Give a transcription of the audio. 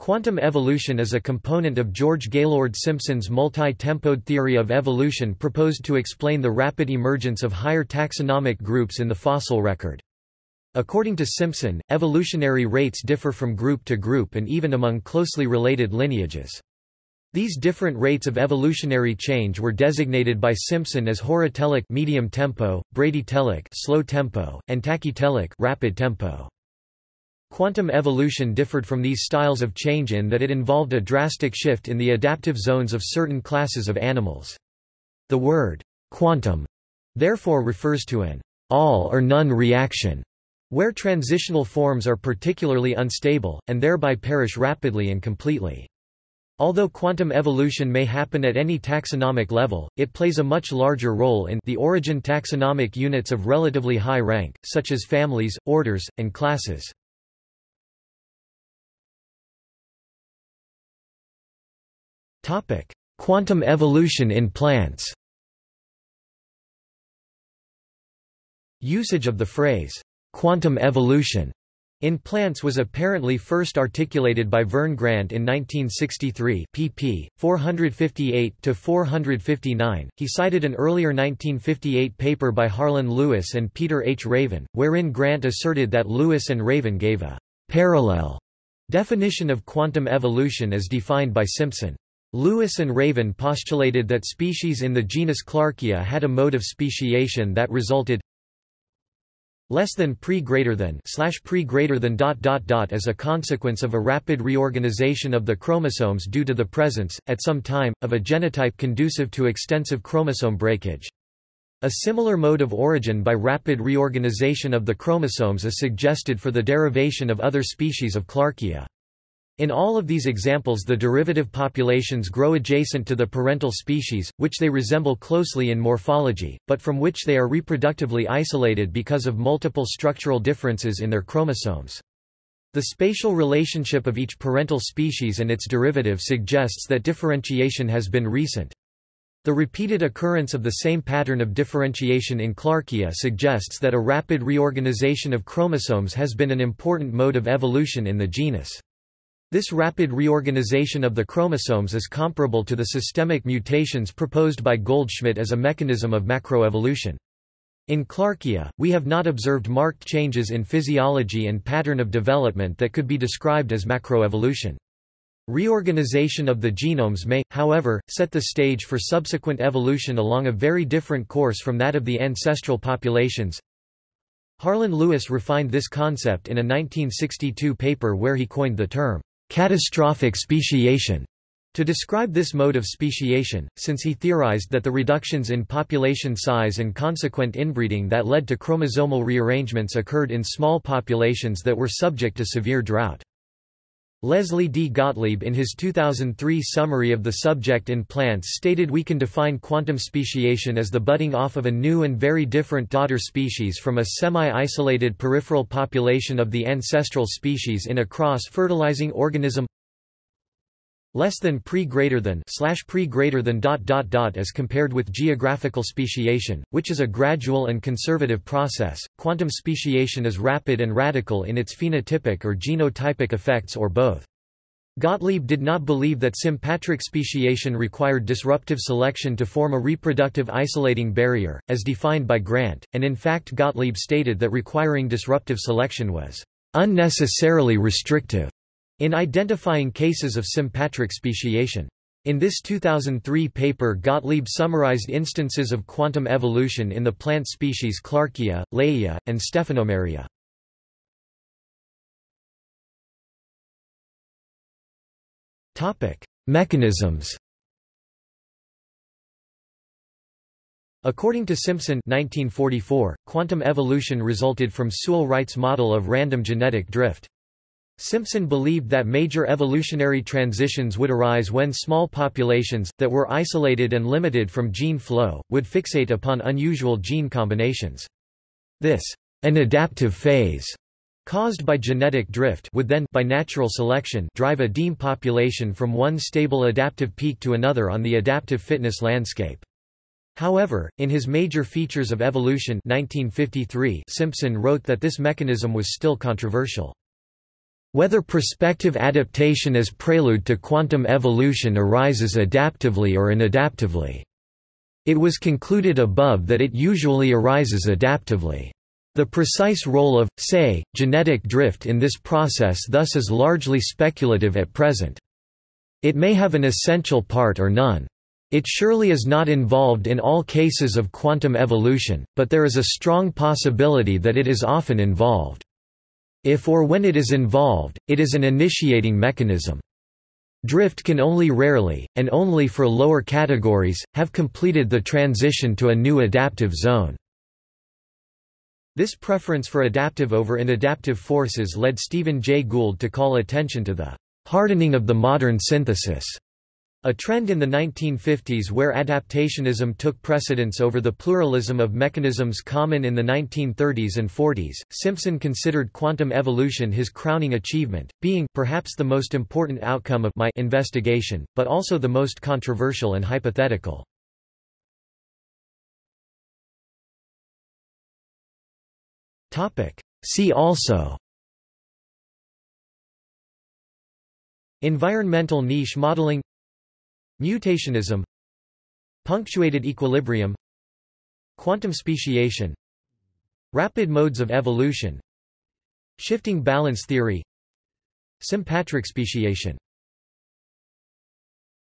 Quantum evolution is a component of George Gaylord Simpson's multi-tempoed theory of evolution proposed to explain the rapid emergence of higher taxonomic groups in the fossil record. According to Simpson, evolutionary rates differ from group to group and even among closely related lineages. These different rates of evolutionary change were designated by Simpson as horotelic medium tempo, bradytelic slow tempo, and tachytelic rapid tempo. Quantum evolution differed from these styles of change in that it involved a drastic shift in the adaptive zones of certain classes of animals. The word quantum therefore refers to an all or none reaction, where transitional forms are particularly unstable, and thereby perish rapidly and completely. Although quantum evolution may happen at any taxonomic level, it plays a much larger role in the origin taxonomic units of relatively high rank, such as families, orders, and classes. Quantum evolution in plants Usage of the phrase, quantum evolution, in plants was apparently first articulated by Vern Grant in 1963 pp. 458 to 459. He cited an earlier 1958 paper by Harlan Lewis and Peter H. Raven, wherein Grant asserted that Lewis and Raven gave a «parallel» definition of quantum evolution as defined by Simpson. Lewis and Raven postulated that species in the genus Clarkia had a mode of speciation that resulted less than pre greater than slash pre greater than dot dot dot as a consequence of a rapid reorganization of the chromosomes due to the presence, at some time, of a genotype conducive to extensive chromosome breakage. A similar mode of origin by rapid reorganization of the chromosomes is suggested for the derivation of other species of Clarkia. In all of these examples the derivative populations grow adjacent to the parental species, which they resemble closely in morphology, but from which they are reproductively isolated because of multiple structural differences in their chromosomes. The spatial relationship of each parental species and its derivative suggests that differentiation has been recent. The repeated occurrence of the same pattern of differentiation in Clarkia suggests that a rapid reorganization of chromosomes has been an important mode of evolution in the genus. This rapid reorganization of the chromosomes is comparable to the systemic mutations proposed by Goldschmidt as a mechanism of macroevolution. In Clarkia, we have not observed marked changes in physiology and pattern of development that could be described as macroevolution. Reorganization of the genomes may, however, set the stage for subsequent evolution along a very different course from that of the ancestral populations. Harlan Lewis refined this concept in a 1962 paper where he coined the term catastrophic speciation to describe this mode of speciation, since he theorized that the reductions in population size and consequent inbreeding that led to chromosomal rearrangements occurred in small populations that were subject to severe drought. Leslie D. Gottlieb in his 2003 summary of the subject in plants stated we can define quantum speciation as the budding off of a new and very different daughter species from a semi-isolated peripheral population of the ancestral species in a cross-fertilizing organism less than pre greater than slash pre greater than dot dot dot as compared with geographical speciation, which is a gradual and conservative process. Quantum speciation is rapid and radical in its phenotypic or genotypic effects or both. Gottlieb did not believe that sympatric speciation required disruptive selection to form a reproductive isolating barrier, as defined by Grant, and in fact Gottlieb stated that requiring disruptive selection was unnecessarily restrictive in identifying cases of sympatric speciation. In this 2003 paper Gottlieb summarized instances of quantum evolution in the plant species Clarkia, Layia, and Stephanomeria. Mechanisms According to Simpson 1944, quantum evolution resulted from Sewall-Wright's model of random genetic drift. Simpson believed that major evolutionary transitions would arise when small populations, that were isolated and limited from gene flow, would fixate upon unusual gene combinations. This an adaptive phase caused by genetic drift would then by natural selection drive a deme population from one stable adaptive peak to another on the adaptive fitness landscape. However, in his Major Features of Evolution 1953, Simpson wrote that this mechanism was still controversial. Whether prospective adaptation as prelude to quantum evolution arises adaptively or inadaptively. It was concluded above that it usually arises adaptively. The precise role of, say, genetic drift in this process thus is largely speculative at present. It may have an essential part or none. It surely is not involved in all cases of quantum evolution, but there is a strong possibility that it is often involved. If or when it is involved, it is an initiating mechanism. Drift can only rarely, and only for lower categories, have completed the transition to a new adaptive zone. This preference for adaptive over inadaptive forces led Stephen Jay Gould to call attention to the hardening of the modern synthesis a trend in the 1950s where adaptationism took precedence over the pluralism of mechanisms common in the 1930s and 40s. Simpson considered quantum evolution his crowning achievement, being perhaps the most important outcome of my investigation, but also the most controversial and hypothetical. See also Environmental niche modeling Mutationism Punctuated equilibrium Quantum speciation Rapid modes of evolution Shifting balance theory Sympatric speciation